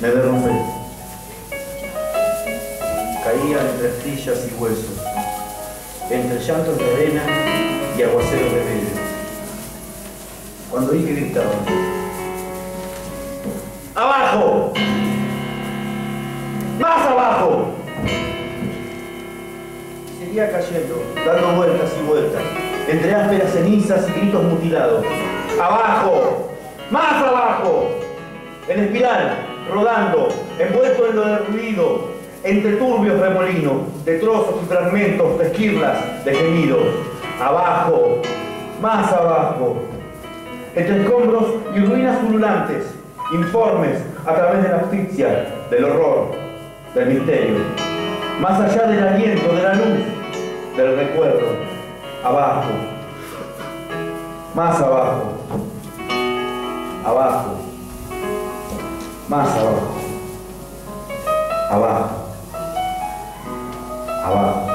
Me derrumbé. Caía entre astrillas y huesos, entre llantos de arena y aguaceros de vidrio. Cuando oí que ¡Abajo! ¡Más abajo! Seguía cayendo, dando vueltas y vueltas, entre ásperas cenizas y gritos mutilados. ¡Abajo! ¡Más abajo! En espiral, rodando, envuelto en lo derruido, entre turbios remolinos, de trozos y fragmentos, de esquirlas, de gemidos. Abajo, más abajo, entre escombros y ruinas ululantes, informes a través de la asfixia, del horror, del misterio, más allá del aliento, de la luz, del recuerdo, abajo, más abajo, abajo, más abajo, abajo, abajo.